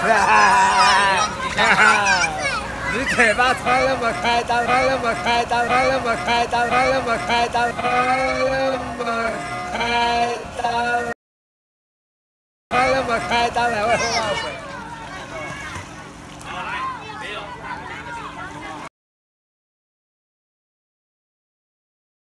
Haha! Haha! Niet te wachten, maar je mag feiten, maar je mag feiten, maar je mag feiten, maar je mag